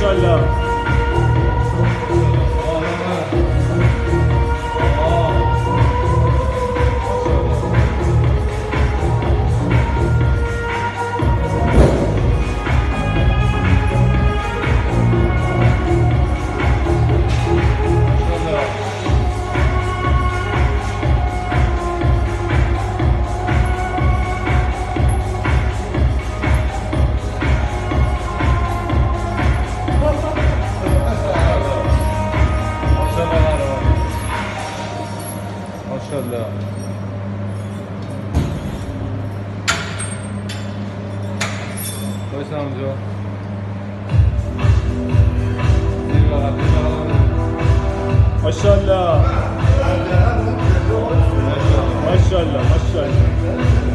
your love. Maşallah. Koysan amca. Maşallah. Maşallah, maşallah.